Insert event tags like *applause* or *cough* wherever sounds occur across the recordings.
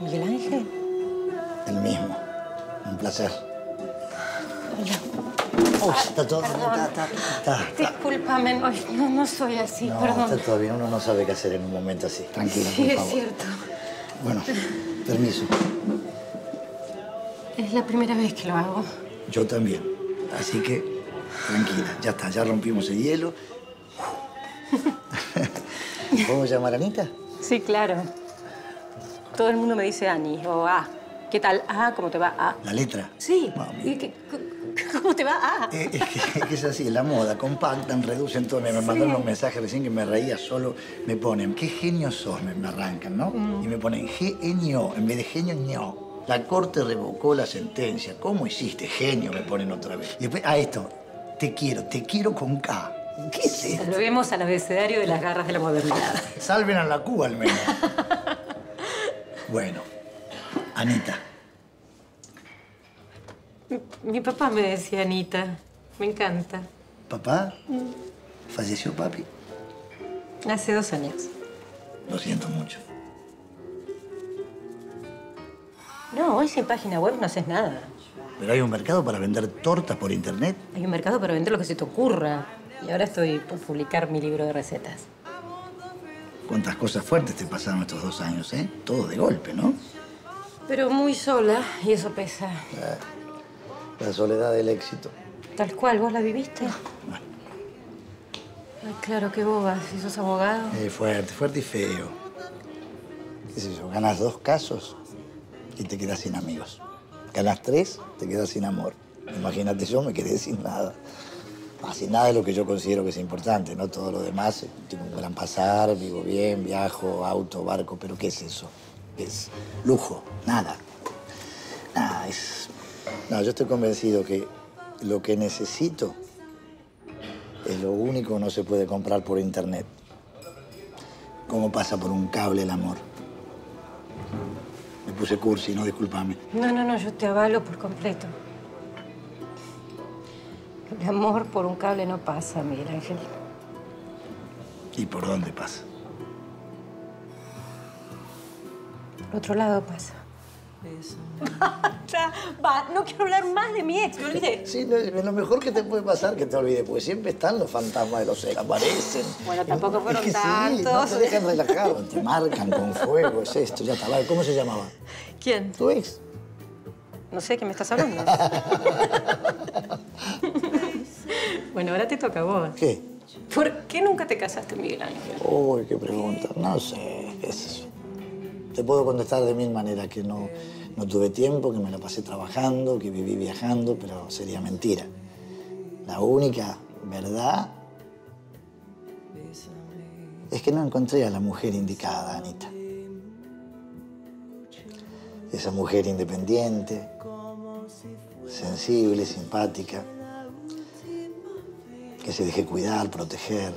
¿Miguel Ángel? El mismo. Un placer. Hola. Uy, está todo... Perdón. Está, está, está, está. Discúlpame, no, no, no soy así, No, perdón. está todo bien. Uno no sabe qué hacer en un momento así. Tranquila, Sí, por es favor. cierto. Bueno, permiso. Es la primera vez que lo hago. Yo también. Así que, tranquila. Ya está, ya rompimos el hielo. *laughs* *laughs* ¿Puedo llamar a Anita? Sí, claro. Todo el mundo me dice Ani o A. ¿Qué tal? A, ¿cómo te va? A. La letra. Sí. Mami. ¿Y qué- ¿Cómo te va? A. Eh, es, que, *laughs* es que es así, la moda, compactan, reducen todo. Me mandaron un mensaje recién que me reía solo. Me ponen, qué genio sos, me, me arrancan, ¿no? Y me ponen, genio, en vez de genio, ño. La corte revocó la sentencia. ¿Cómo hiciste, genio? Me ponen otra vez. Y después, a esto, te quiero, te quiero con K. ¿Qué es esto? Salvemos al abecedario de las garras de la modernidad. Salven a la Cuba al menos. *laughs* bueno, Anita, Mi papá me decía Anita. Me encanta. papá, falleció papi. Hace dos años. Lo siento mucho. No, hoy sin página web no haces nada. Pero hay un mercado para vender tortas por internet. Hay un mercado para vender lo que se te ocurra. Y ahora estoy por publicar mi libro de recetas. Cuántas cosas fuertes te pasaron estos dos años, ¿eh? Todo de golpe, ¿no? Pero muy sola, y eso pesa. La soledad del éxito. Tal cual, ¿vos la viviste? Bueno, Ay, claro, qué boba. Si sos abogado. eh, fuerte, fuerte y feo. ¿Qué sé yo? Ganas dos casos y te quedas sin amigos. Ganas tres, te quedas sin amor. Imagínate, yo me quedé sin nada. Sin nada de lo que yo considero que es importante, ¿no? Todo lo demás, eh, tengo un gran pasar, vivo bien, viajo, auto, barco, pero ¿qué es eso? Es lujo, nada. Nada, es... No, yo estoy convencido que lo que necesito es lo único que no se puede comprar por internet. ¿Cómo pasa por un cable el amor? Me puse cursi, no discúlpame. No, no, no, yo te avalo por completo. El amor por un cable no pasa, Miguel Ángel. ¿Y por dónde pasa? Por otro lado pasa. ya, va, no quiero hablar más de mi ex, me olvidé. Sí, lo, lo mejor que te puede pasar que te olvides, porque siempre están los fantasmas de los ex, aparecen. Bueno, tampoco Es fueron Sí, no tantos. te dejan relajar, te marcan con fuego, es esto, ya está. Vale, ¿Cómo se llamaba? ¿Quién? ¿Tu ex? No sé de qué me estás hablando. *laughs* bueno, ahora te toca a vos. ¿Qué? ¿Por qué nunca te casaste, Miguel Ángel? Uy, qué pregunta. No sé, qué es eso. Te puedo contestar de mil maneras que no, no tuve tiempo, que me la pasé trabajando, que viví viajando, pero sería mentira. La única verdad es que no encontré a la mujer indicada, Anita. Esa mujer independiente, sensible, simpática, que se deje cuidar, proteger,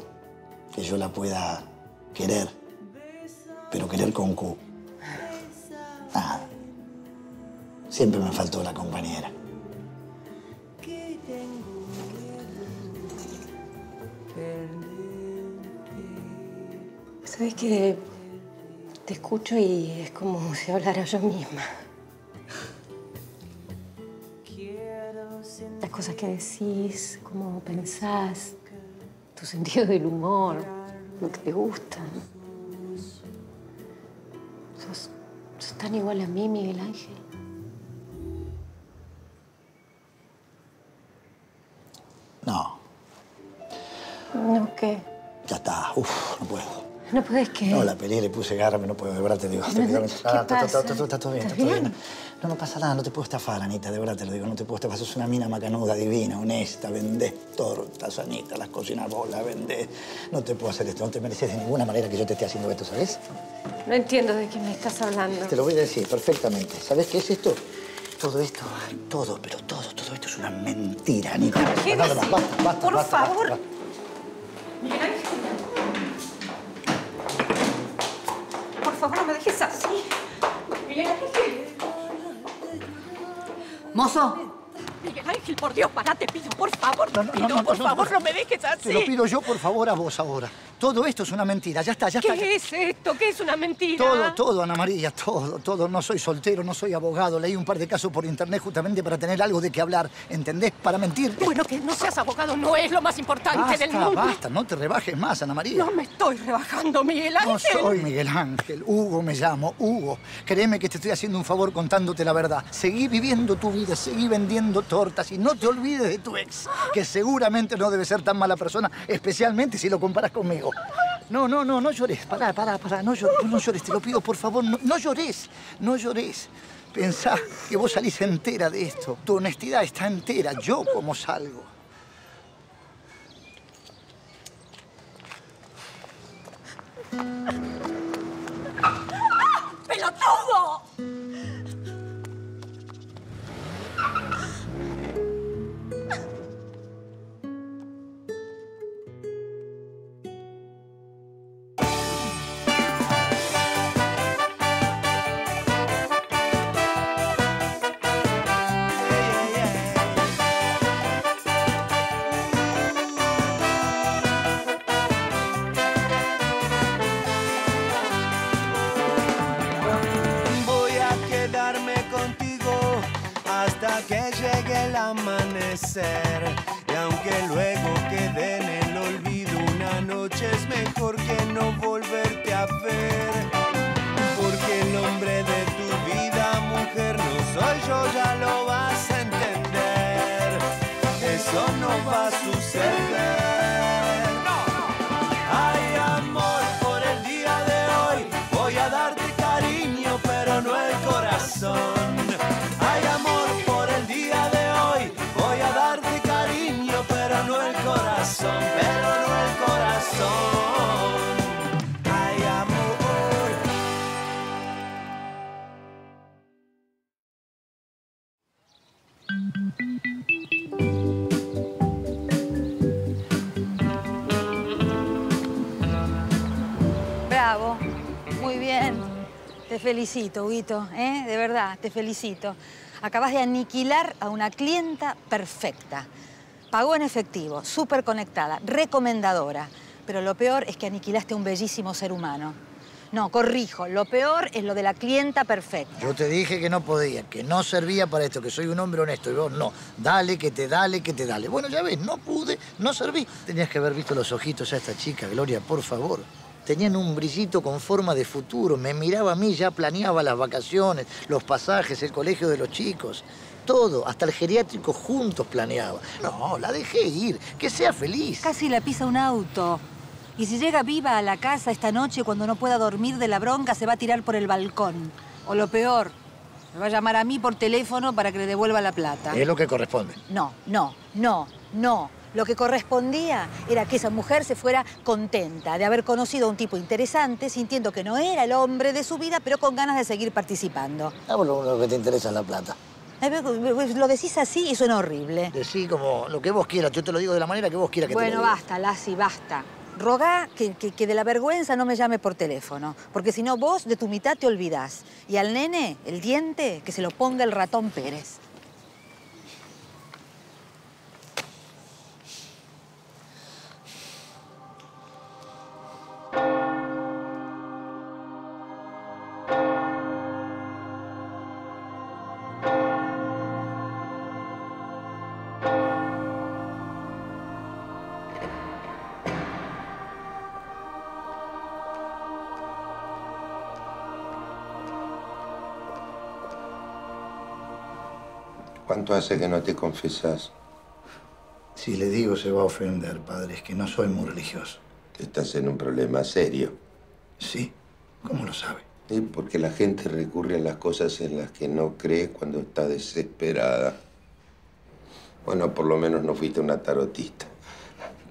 que yo la pueda querer, pero querer con Q. Nada. Siempre me faltó la compañera. Sabes que te escucho y es como si hablara yo misma. Cosas que decís, cómo pensás, tu sentido del humor, lo que te gusta. Sos, sos tan igual a mí, Miguel Ángel. No, No, ¿qué? ya está. Uf, no puedo. No podés que... No, la peleé, le puse garra, no puedo, de verdad te digo. No, te digo, ¿qué está- está- pasa? está- está- está todo bien, está ¿Estás todo bien. No, no pasa nada, no te puedo estafar, Anita, de verdad te lo digo, no te puedo estafar. Sos una mina macanuda, divina, honesta, vendés tortas, Anita, las cocinas vos, las vendés. No te puedo hacer esto, no te mereces de ninguna manera que yo te esté haciendo esto, ¿sabes? No entiendo de qué me estás hablando. Te lo voy a decir perfectamente. ¿Sabes qué es esto? Todo esto, todo, pero todo, todo esto es una mentira, Anita. ¿Qué Basta, decís? basta, basta, Por basta, favor. basta. Miguel Mozo, Miguel Ángel, por Dios, pará, te pido, por favor, te No, no, pido, no, por favor, no. me dejes así. Te lo pido yo, por favor, a vos ahora. Todo esto es una mentira. Ya está, ya está. ¿Qué es esto? ¿Qué es una mentira? Todo, todo, Ana María, todo, todo. No soy soltero, no soy abogado. Leí un par de casos por internet justamente para tener algo de qué hablar. ¿Entendés? Para mentirte. Bueno, que no seas abogado no es lo más importante del mundo. Basta, no te rebajes más, Ana María. No me estoy rebajando, Miguel Ángel. No soy Miguel Ángel. Hugo me llamo, Hugo. Créeme que te estoy haciendo un favor contándote la verdad. Seguí viviendo tu vida, seguí vendiendo tortas y no te olvides de tu ex, que seguramente no debe ser tan mala persona, especialmente si lo comparas conmigo. No, no, no, no llores. Pará, pará, pará. No llores, no llores, te lo pido, por favor. No, llores, no llores. Pensá que vos salís entera de esto. Tu honestidad está entera. Yo como salgo. ¡Pelotudo! living. Bravo, muy bien. Te felicito, Huguito, ¿eh? de verdad, te felicito. Acabas de aniquilar a una clienta perfecta. Pagó en efectivo, súper conectada, recomendadora. Pero lo peor es que aniquilaste a un bellísimo ser humano. No, corrijo, lo peor es lo de la clienta perfecta. Yo te dije que no podía, que no servía para esto, que soy un hombre honesto. Y vos no. Dale, que te dale, que te dale. Bueno, ya ves, no pude, no serví. Tenías que haber visto los ojitos a esta chica, Gloria, por favor. Tenían un brillito con forma de futuro. Me miraba a mí, ya planeaba las vacaciones, los pasajes, el colegio de los chicos. Todo, hasta el geriátrico juntos planeaba. No, la dejé ir, que sea feliz. Casi la pisa un auto. Y si llega viva a la casa esta noche cuando no pueda dormir de la bronca, se va a tirar por el balcón. O lo peor, me va a llamar a mí por teléfono para que le devuelva la plata. Es lo que corresponde. No, no, no, no. Lo que correspondía era que esa mujer se fuera contenta de haber conocido a un tipo interesante, sintiendo que no era el hombre de su vida, pero con ganas de seguir participando. Ah, bueno, lo que te interesa es la plata. Eh, Lo decís así y suena horrible. Decí como lo que vos quieras. Yo te lo digo de la manera que vos quieras que te Bueno, lo diga. basta, Lassi, basta. Que, que- que de la vergüenza no me llame por teléfono, porque si no vos de tu mitad te olvidás. Y al nene, el diente, que se lo ponga el ratón Pérez. ¿Cuánto hace que no te confesas? Si le digo se va a ofender, padre. Es que no soy muy religioso. Estás en un problema serio. ¿Sí? ¿Cómo lo sabe? Y porque la gente recurre a las cosas en las que no cree cuando está desesperada. Bueno, por lo menos no fuiste una tarotista.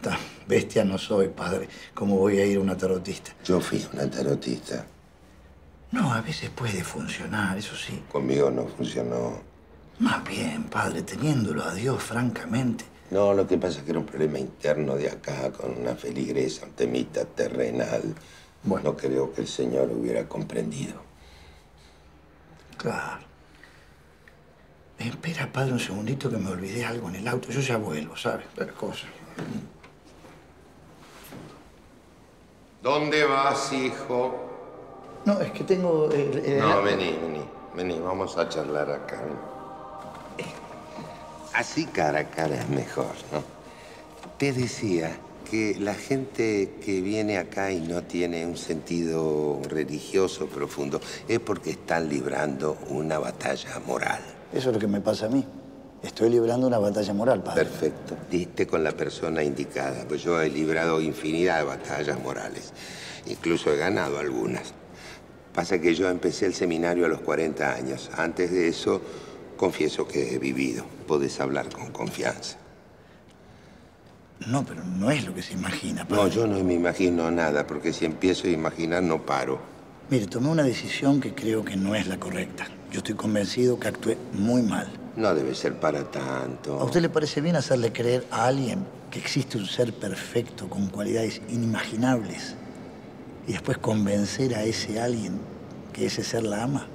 Tan bestia no soy, padre. ¿Cómo voy a ir a una tarotista? Yo fui una tarotista. No, a veces puede funcionar, eso sí. Conmigo no funcionó. Más bien, padre, teniéndolo a Dios, francamente. No, lo que pasa es que era un problema interno de acá, con una feligresa, un temita terrenal. Bueno. No creo que el Señor hubiera comprendido. Claro. Espera, padre, un segundito que me olvidé algo en el auto. Yo ya vuelvo, ¿sabes? Pero cosa. ¿Dónde vas, hijo? No, es que tengo... el- el- No, vení, vení, vení, vamos a charlar acá. Así cara a cara es mejor, ¿no? Te decía que la gente que viene acá y no tiene un sentido religioso profundo es porque están librando una batalla moral. Eso es lo que me pasa a mí. Estoy librando una batalla moral, padre. Perfecto. Diste con la persona indicada, pues yo he librado infinidad de batallas morales. Incluso he ganado algunas. Pasa que yo empecé el seminario a los 40 años. Antes de eso, confieso que he vivido. Podés hablar con confianza. No, pero no es lo que se imagina, padre. No, yo no me imagino nada, porque si empiezo a imaginar no paro. Mire, tomé una decisión que creo que no es la correcta. Yo estoy convencido que actué muy mal. No debe ser para ¿A tanto. usted le parece bien hacerle creer a alguien que existe un ser perfecto con cualidades inimaginables y después convencer a ese alguien que ese ser la ama?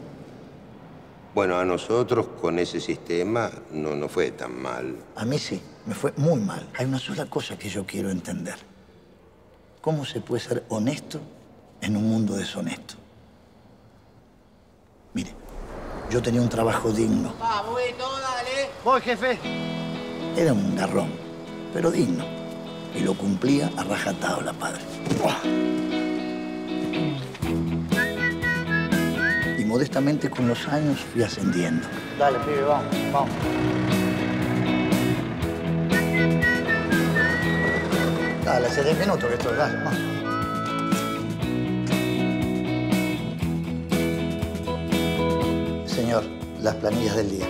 Bueno, a nosotros con ese sistema no, no fue tan mal. A mí sí, me fue muy mal. Hay una sola cosa que yo quiero entender. ¿Cómo se puede ser honesto en un mundo deshonesto? Mire, yo tenía un trabajo digno. Vamos, dale. Voy, jefe. Era un garrón, pero digno. Y lo cumplía a rajatabla, padre. ¡Buah! Modestamente con los años fui ascendiendo. Dale, pibe, vamos, vamos. Dale, hace 10 minutos que estoy, dale, vamos. Señor, las planillas del día.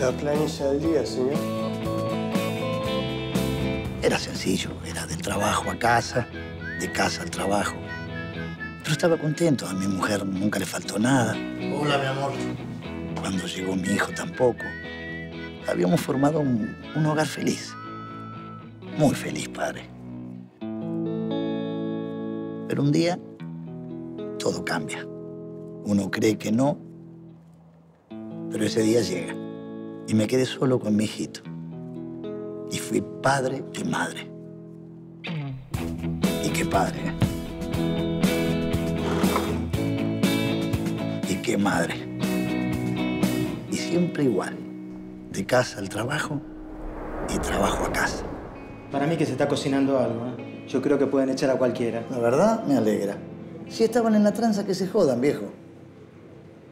La planilla del día, señor. Era sencillo, era del trabajo a casa, de casa al trabajo. Pero estaba contento, a mi mujer nunca le faltó nada. Hola, mi amor. Cuando llegó mi hijo tampoco. Habíamos formado un, un hogar feliz. Muy feliz, padre. Pero un día todo cambia. Uno cree que no, pero ese día llega. Y me quedé solo con mi hijito y fui padre y madre. ¿Y qué padre? eh? ¿Y qué madre? Y siempre igual, de casa al trabajo y trabajo a casa. Para mí que se está cocinando algo, ¿eh? Yo creo que pueden echar a cualquiera. La verdad me alegra. Si estaban en la tranza, que se jodan, viejo.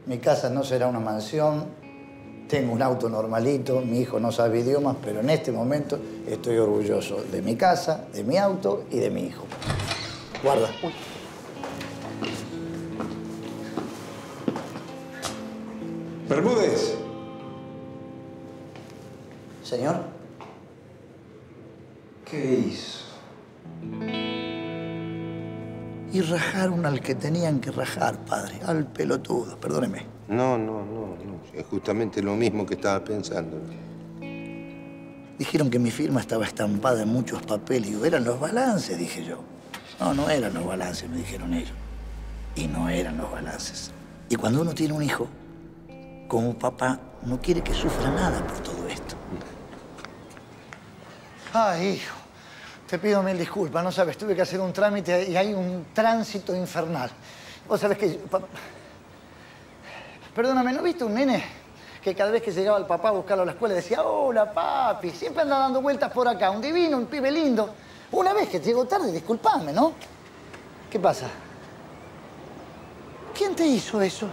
Mi casa no será una mansión, tengo un auto normalito, mi hijo no sabe idiomas, pero en este momento estoy orgulloso de mi casa, de mi auto y de mi hijo. Guarda. Bermúdez. Señor, ¿Qué hizo? y rajaron al que tenían que rajar, padre, al pelotudo, perdóneme. No, no, no, no. Es justamente lo mismo que estaba pensando. Dijeron que mi firma estaba estampada en muchos papeles. Digo, eran los balances, dije yo. No, no eran los balances, me dijeron ellos. Y no eran los balances. Y cuando uno tiene un hijo, como papá, no quiere que sufra nada por todo esto. Ay, hijo, te pido mil disculpas, no sabes, tuve que hacer un trámite y hay un tránsito infernal. Vos sabés que... papá- Perdóname, ¿no viste un nene que cada vez que llegaba el papá a buscarlo a la escuela decía, hola papi, siempre anda dando vueltas por acá, un divino, un pibe lindo. Una vez que llegó tarde, disculpame, ¿no? ¿Qué pasa? ¿Quién te hizo eso?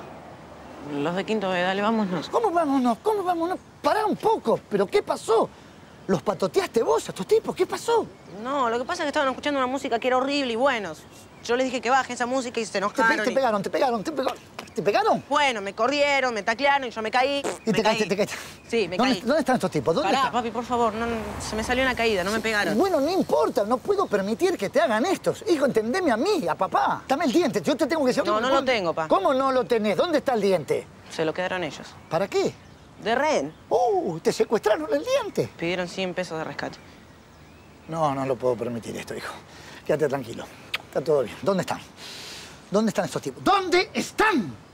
Los de quinto B, dale, vámonos. ¿Cómo vámonos? ¿Cómo vámonos? Pará un poco, ¿pero qué pasó? ¿Los patoteaste vos a estos tipos? ¿Qué pasó? No, lo que pasa es que estaban escuchando una música que era horrible y bueno, yo les dije que bajen esa música y se Te, pe- enojaron. te y- pegaron, te pegaron, te pegaron. ¿Te pegaron? Bueno, me corrieron, me taclearon y yo me caí. Y me te caíste, caí. te caíste. Sí, me ¿Dónde, caí. ¿Dónde están estos tipos? ¿Dónde Pará, están? papi, por favor, no, se me salió una caída, no me pegaron. Bueno, no importa, no puedo permitir que te hagan estos. Hijo, entendeme a mí, a papá. Dame el diente, yo te tengo que decir... No, no lo tengo, pa. ¿Cómo no lo tenés? ¿Dónde está el diente? Se lo quedaron ellos. ¿Para qué? De rehén. ¡Uh! ¿Te secuestraron el diente? Pidieron 100 pesos de rescate. No, no lo puedo permitir esto, hijo. Quédate tranquilo. Está todo bien. ¿Dónde están? ¿Dónde están estos tipos? ¿Dónde están?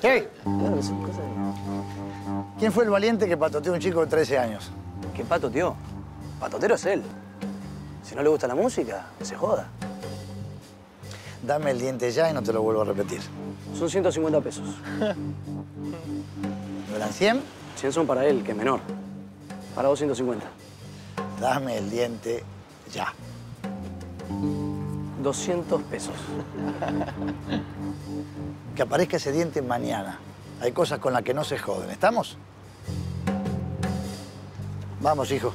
¿Qué? ¿Quién fue el valiente que patoteó a un chico de 13 años? ¿Qué patoteó? Patotero es él. Si no le gusta la música, que se joda. Dame el diente ya y no te lo vuelvo a repetir. Son 150 pesos. ¿No eran 100? 100 son para él, que es menor. Para 250. Dame el diente ya. 200 pesos. *laughs* Que aparezca ese diente mañana. Hay cosas con las que no se joden. ¿Estamos? Vamos, hijo.